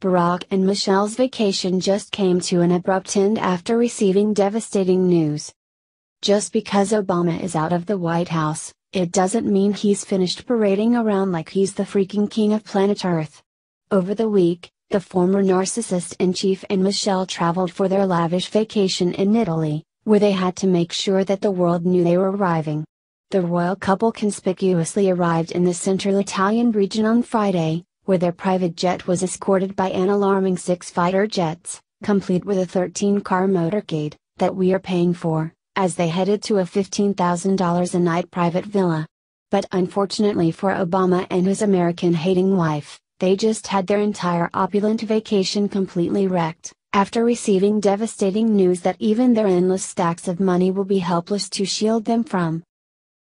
Barack and Michelle's vacation just came to an abrupt end after receiving devastating news. Just because Obama is out of the White House, it doesn't mean he's finished parading around like he's the freaking king of planet Earth. Over the week, the former narcissist in chief and Michelle traveled for their lavish vacation in Italy, where they had to make sure that the world knew they were arriving. The royal couple conspicuously arrived in the central Italian region on Friday, where their private jet was escorted by an alarming six fighter jets, complete with a 13 car motorcade, that we are paying for, as they headed to a $15,000 a night private villa. But unfortunately for Obama and his American hating wife, they just had their entire opulent vacation completely wrecked, after receiving devastating news that even their endless stacks of money will be helpless to shield them from.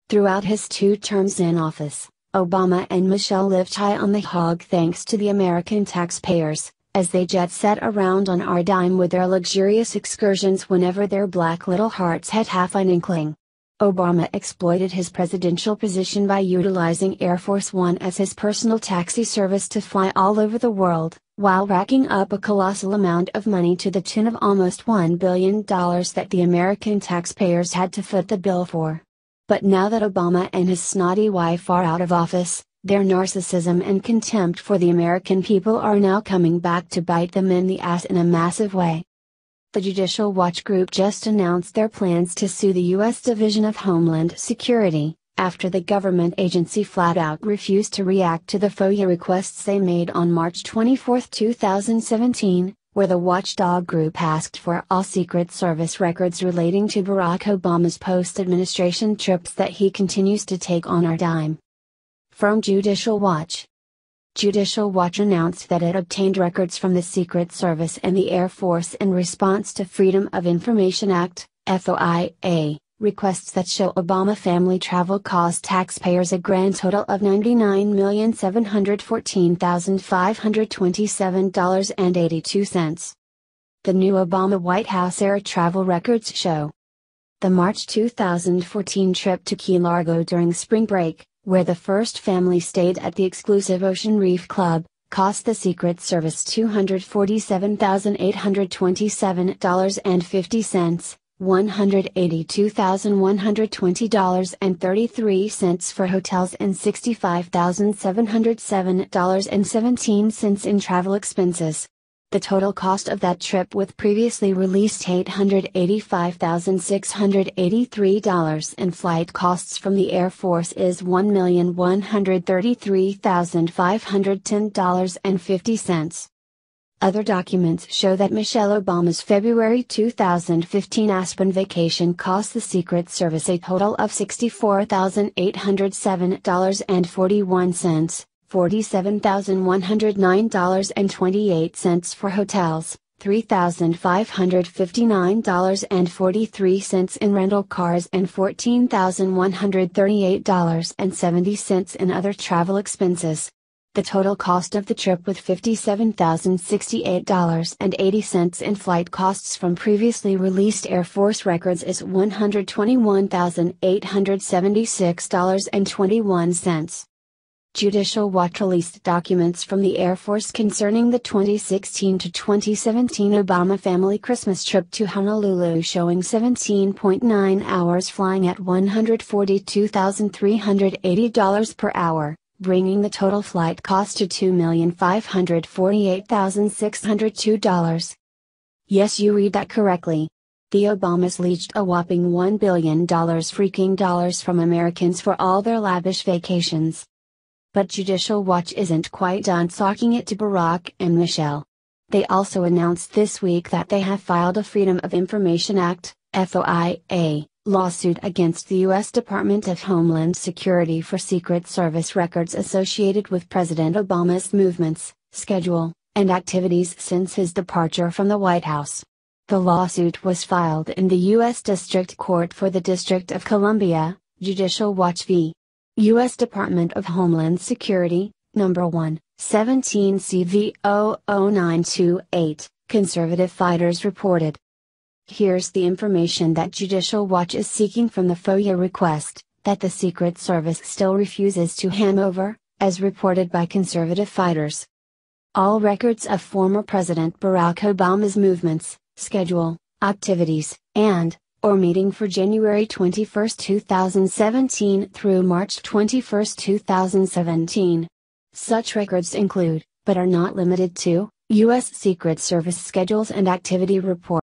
Throughout his two terms in office, Obama and Michelle lived high on the hog thanks to the American taxpayers, as they jet set around on our dime with their luxurious excursions whenever their black little hearts had half an inkling. Obama exploited his presidential position by utilizing Air Force One as his personal taxi service to fly all over the world, while racking up a colossal amount of money to the tune of almost $1 billion that the American taxpayers had to foot the bill for. But now that Obama and his snotty wife are out of office, their narcissism and contempt for the American people are now coming back to bite them in the ass in a massive way. The Judicial Watch Group just announced their plans to sue the U.S. Division of Homeland Security, after the government agency flat out refused to react to the FOIA requests they made on March 24, 2017, where the watchdog group asked for all Secret Service records relating to Barack Obama's post administration trips that he continues to take on our dime. From Judicial Watch Judicial Watch announced that it obtained records from the Secret Service and the Air Force in response to Freedom of Information Act, FOIA, requests that show Obama family travel cost taxpayers a grand total of $99,714,527.82. The new Obama White House era travel records show the March 2014 trip to Key Largo during spring break, where the first family stayed at the exclusive Ocean Reef Club, cost the Secret Service $247,827.50 $182,120.33 for hotels and $65,707.17 in travel expenses. The total cost of that trip with previously released $885,683 and flight costs from the Air Force is $1,133,510.50. Other documents show that Michelle Obama's February 2015 Aspen vacation cost the Secret Service a total of $64,807.41, $47,109.28 for hotels, $3,559.43 in rental cars and $14,138.70 in other travel expenses. The total cost of the trip with $57,068.80 in flight costs from previously released Air Force records is $121,876.21. Judicial Watch released documents from the Air Force concerning the 2016 to 2017 Obama family Christmas trip to Honolulu showing 17.9 hours flying at $142,380 per hour bringing the total flight cost to $2,548,602. Yes, you read that correctly. The Obamas leeched a whopping $1 billion freaking dollars from Americans for all their lavish vacations. But Judicial Watch isn't quite done socking it to Barack and Michelle. They also announced this week that they have filed a Freedom of Information Act, FOIA, lawsuit against the U.S. Department of Homeland Security for Secret Service records associated with President Obama's movements, schedule, and activities since his departure from the White House. The lawsuit was filed in the U.S. District Court for the District of Columbia, Judicial Watch v. U.S. Department of Homeland Security, Number 1, 17 CV 00928, Conservative Fighters reported. Here's the information that Judicial Watch is seeking from the FOIA request, that the Secret Service still refuses to hand over, as reported by conservative fighters. all records of former President Barack Obama's movements, schedule, activities, and, or meeting for January 21, 2017 through March 21, 2017. Such records include, but are not limited to, U.S. Secret Service schedules and activity reports.